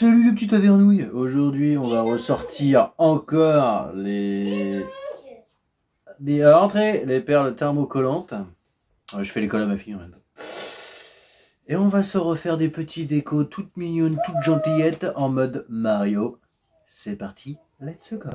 Salut les petits tavernouilles Aujourd'hui, on va ressortir encore les... des euh, entrées, les perles thermocollantes. Euh, Je fais l'école à ma fille en même temps. Et on va se refaire des petits décos toutes mignonnes, toutes gentillettes en mode Mario. C'est parti, let's go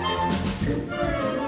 Música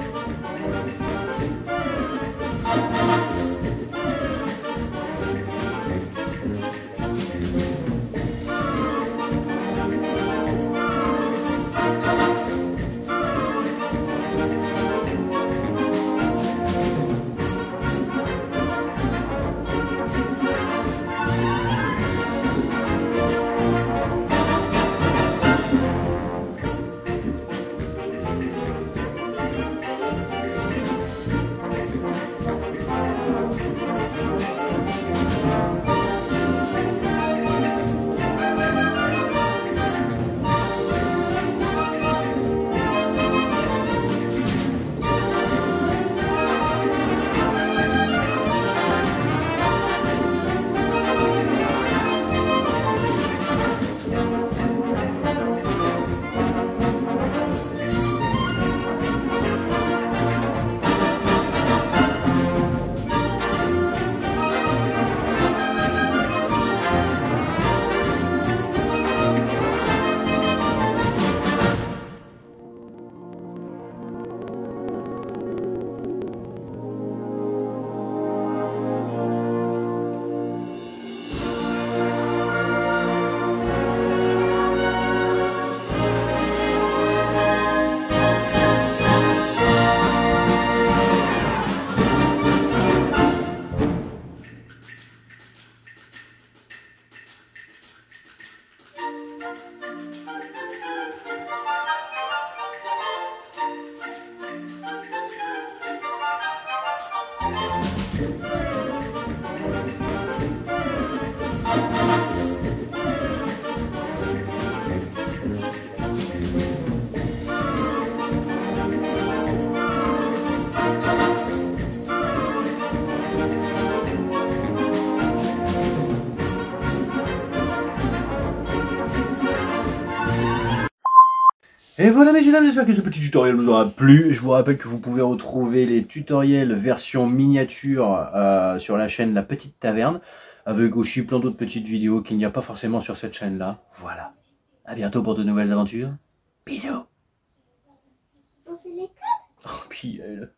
Música Et voilà mes jeunes j'espère que ce petit tutoriel vous aura plu. Je vous rappelle que vous pouvez retrouver les tutoriels version miniature euh, sur la chaîne La Petite Taverne, avec aussi plein d'autres petites vidéos qu'il n'y a pas forcément sur cette chaîne-là. Voilà. À bientôt pour de nouvelles aventures. Bisous. On fait l'école? Oh, puis elle.